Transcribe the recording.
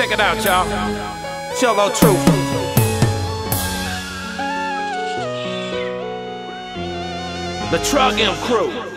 Check it out, y'all. Cholo Truth. The Truck M Crew.